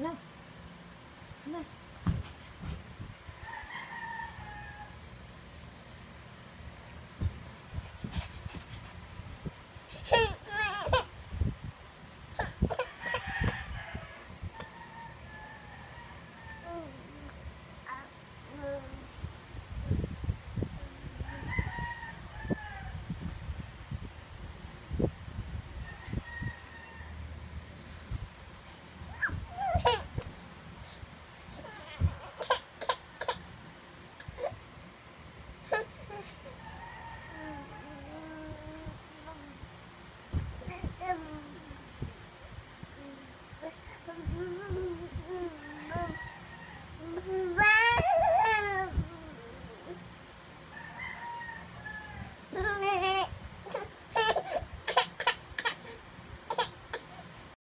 来，来。Bye.